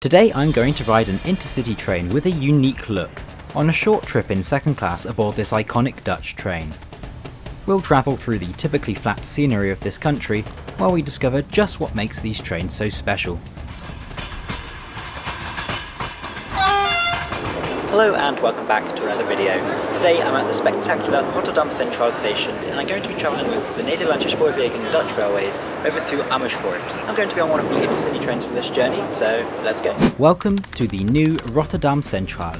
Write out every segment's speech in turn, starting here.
Today I'm going to ride an intercity train with a unique look, on a short trip in second class aboard this iconic Dutch train. We'll travel through the typically flat scenery of this country while we discover just what makes these trains so special. Hello and welcome back to another video. Today I'm at the spectacular Rotterdam Central station and I'm going to be travelling with the Nederlandse Spoorwegen Dutch Railways over to Amersfoort. I'm going to be on one of the intercity trains for this journey, so let's go. Welcome to the new Rotterdam Central,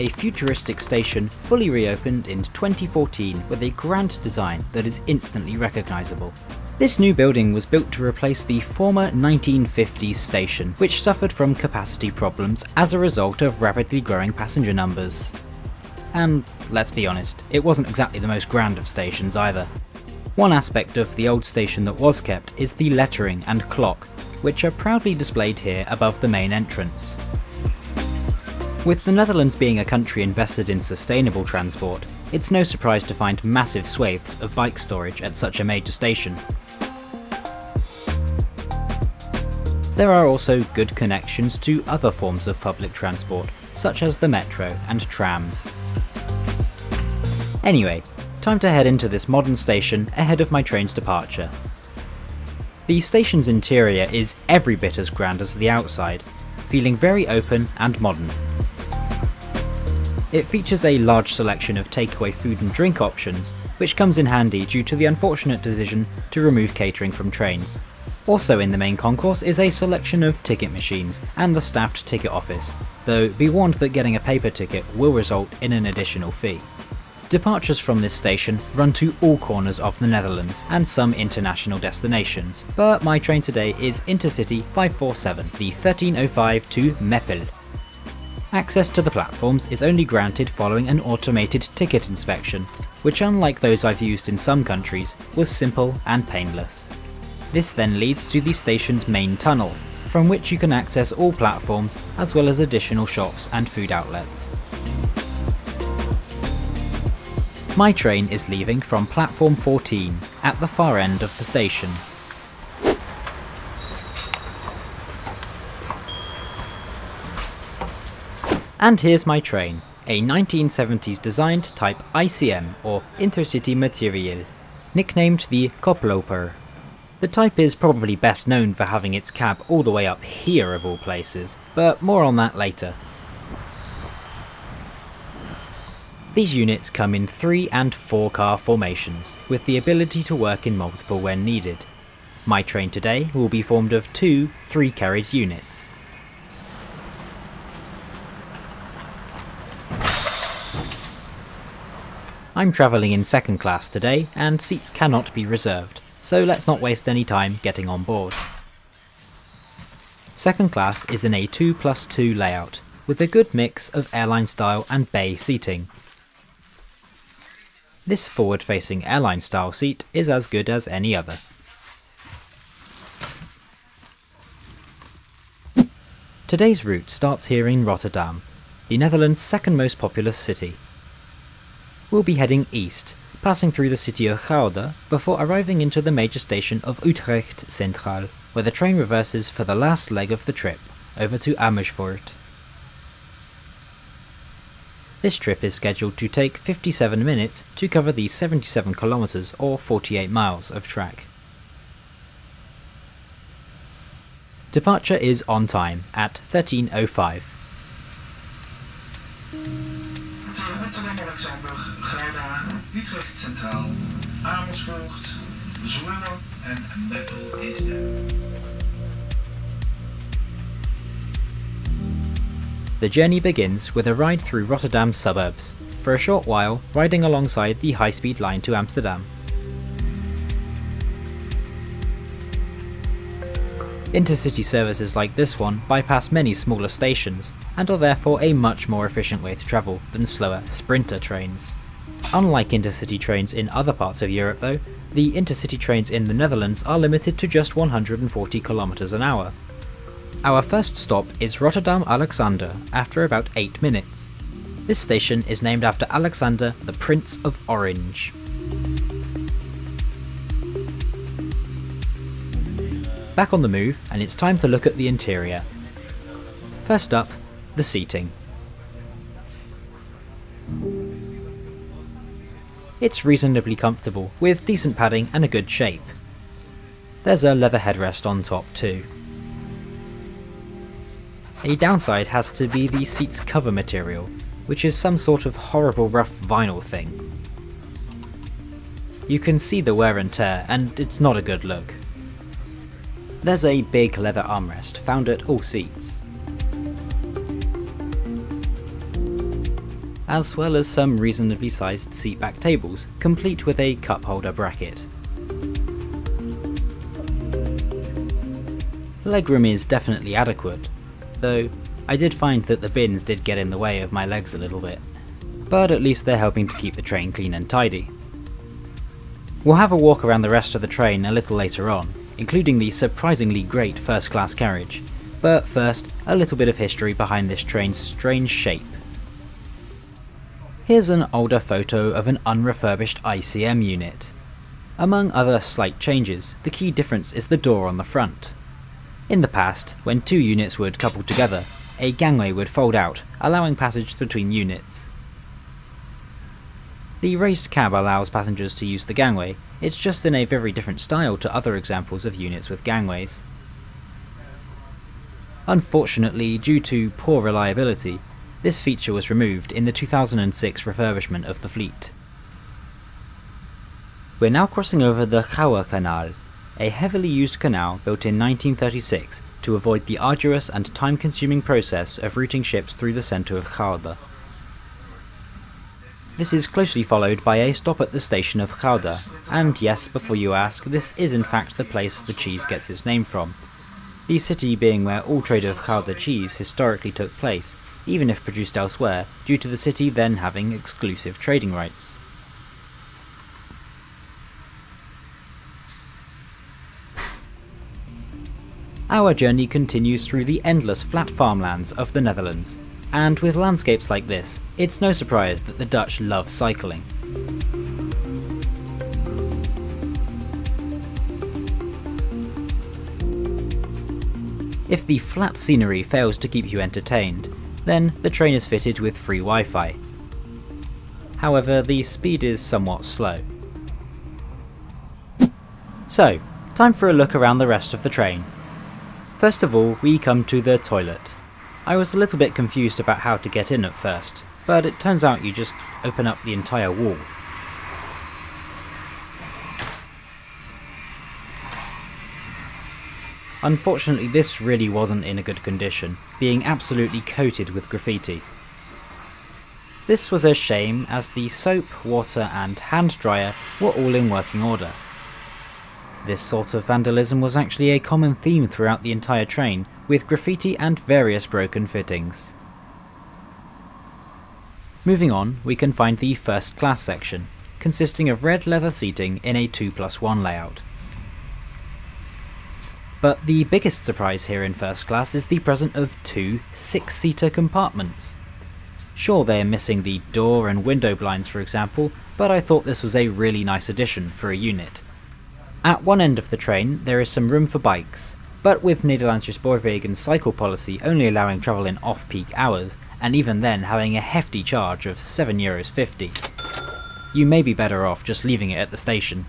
a futuristic station fully reopened in 2014 with a grand design that is instantly recognisable. This new building was built to replace the former 1950s station, which suffered from capacity problems as a result of rapidly growing passenger numbers. And let's be honest, it wasn't exactly the most grand of stations either. One aspect of the old station that was kept is the lettering and clock, which are proudly displayed here above the main entrance. With the Netherlands being a country invested in sustainable transport, it's no surprise to find massive swathes of bike storage at such a major station. There are also good connections to other forms of public transport, such as the metro and trams. Anyway, time to head into this modern station ahead of my train's departure. The station's interior is every bit as grand as the outside, feeling very open and modern. It features a large selection of takeaway food and drink options, which comes in handy due to the unfortunate decision to remove catering from trains. Also in the main concourse is a selection of ticket machines and the staffed ticket office, though be warned that getting a paper ticket will result in an additional fee. Departures from this station run to all corners of the Netherlands and some international destinations, but my train today is Intercity 547, the 1305 to Meppel. Access to the platforms is only granted following an automated ticket inspection, which unlike those I've used in some countries, was simple and painless. This then leads to the station's main tunnel, from which you can access all platforms as well as additional shops and food outlets. My train is leaving from platform 14 at the far end of the station. And here's my train, a 1970s designed type ICM or Intercity Material, nicknamed the Koploper. The type is probably best known for having its cab all the way up here of all places, but more on that later. These units come in 3 and 4 car formations, with the ability to work in multiple when needed. My train today will be formed of two 3 carriage units. I'm travelling in second class today and seats cannot be reserved so let's not waste any time getting on board. Second class is in a 2 plus 2 layout, with a good mix of airline style and bay seating. This forward facing airline style seat is as good as any other. Today's route starts here in Rotterdam, the Netherlands' second most populous city. We'll be heading east passing through the city of Gouda before arriving into the major station of Utrecht Centraal, where the train reverses for the last leg of the trip, over to Amersfoort. This trip is scheduled to take 57 minutes to cover the 77 kilometers or 48 miles of track. Departure is on time at 13.05. Utrecht Centraal, Amersfoort, Zwolle en Meppel is er. The journey begins with a ride through Rotterdam's suburbs, for a short while riding alongside the high-speed line to Amsterdam. Intercity services like this one bypass many smaller stations, and are therefore a much more efficient way to travel than slower sprinter trains. Unlike intercity trains in other parts of Europe though, the intercity trains in the Netherlands are limited to just 140 km an hour. Our first stop is Rotterdam Alexander after about 8 minutes. This station is named after Alexander, the Prince of Orange. Back on the move, and it's time to look at the interior. First up, the seating. It's reasonably comfortable, with decent padding and a good shape. There's a leather headrest on top too. A downside has to be the seat's cover material, which is some sort of horrible rough vinyl thing. You can see the wear and tear, and it's not a good look. There's a big leather armrest found at all seats. As well as some reasonably sized seatback tables, complete with a cup holder bracket. Legroom is definitely adequate, though I did find that the bins did get in the way of my legs a little bit. But at least they're helping to keep the train clean and tidy. We'll have a walk around the rest of the train a little later on, including the surprisingly great first class carriage. But first, a little bit of history behind this train's strange shape. Here's an older photo of an unrefurbished ICM unit. Among other slight changes, the key difference is the door on the front. In the past, when two units would couple together, a gangway would fold out, allowing passage between units. The raised cab allows passengers to use the gangway, it's just in a very different style to other examples of units with gangways. Unfortunately, due to poor reliability, this feature was removed in the 2006 refurbishment of the fleet. We're now crossing over the Gouwe Canal, a heavily used canal built in 1936 to avoid the arduous and time-consuming process of routing ships through the centre of Gouda. This is closely followed by a stop at the station of Gouda, and yes, before you ask, this is in fact the place the cheese gets its name from. The city being where all trade of Gouda cheese historically took place, even if produced elsewhere, due to the city then having exclusive trading rights. Our journey continues through the endless flat farmlands of the Netherlands, and with landscapes like this, it's no surprise that the Dutch love cycling. If the flat scenery fails to keep you entertained, then the train is fitted with free Wi-Fi. However, the speed is somewhat slow. So, time for a look around the rest of the train. First of all, we come to the toilet. I was a little bit confused about how to get in at first, but it turns out you just open up the entire wall. Unfortunately this really wasn't in a good condition, being absolutely coated with graffiti. This was a shame as the soap, water and hand dryer were all in working order. This sort of vandalism was actually a common theme throughout the entire train, with graffiti and various broken fittings. Moving on, we can find the first class section, consisting of red leather seating in a 2 plus 1 layout. But the biggest surprise here in first class is the presence of two six-seater compartments. Sure, they are missing the door and window blinds for example, but I thought this was a really nice addition for a unit. At one end of the train, there is some room for bikes, but with Nederlandse Spoorwegen's cycle policy only allowing travel in off-peak hours, and even then having a hefty charge of €7.50, you may be better off just leaving it at the station.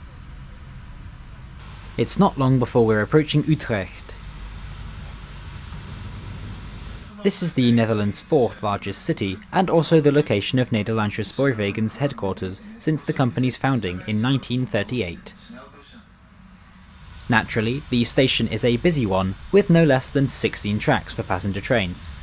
It's not long before we're approaching Utrecht. This is the Netherlands' fourth largest city, and also the location of Nederlandse Spoorwegen's headquarters since the company's founding in 1938. Naturally, the station is a busy one, with no less than 16 tracks for passenger trains.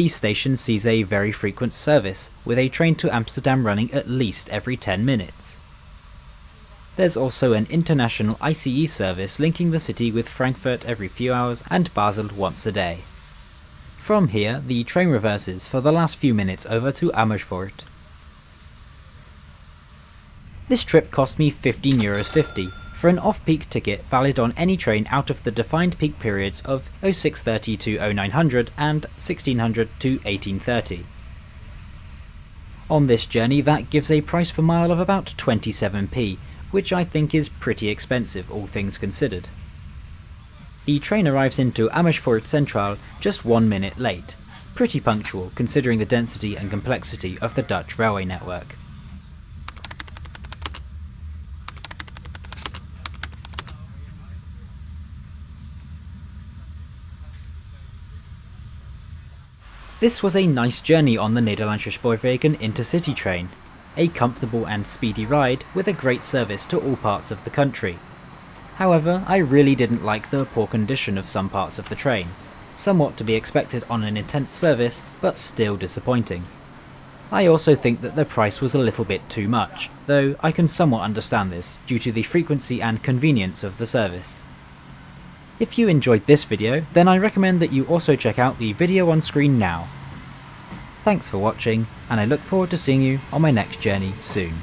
The station sees a very frequent service, with a train to Amsterdam running at least every 10 minutes. There's also an international ICE service linking the city with Frankfurt every few hours and Basel once a day. From here, the train reverses for the last few minutes over to Amersfoort. This trip cost me €15.50 for an off-peak ticket valid on any train out of the defined peak periods of 0630 to 0900 and 1600 to 1830. On this journey that gives a price per mile of about 27p, which I think is pretty expensive all things considered. The train arrives into Amersfoort Centraal just one minute late, pretty punctual considering the density and complexity of the Dutch railway network. This was a nice journey on the Nederlandse Spoorwegen intercity train, a comfortable and speedy ride with a great service to all parts of the country. However, I really didn't like the poor condition of some parts of the train, somewhat to be expected on an intense service, but still disappointing. I also think that the price was a little bit too much, though I can somewhat understand this due to the frequency and convenience of the service. If you enjoyed this video, then I recommend that you also check out the video on screen now. Thanks for watching, and I look forward to seeing you on my next journey soon.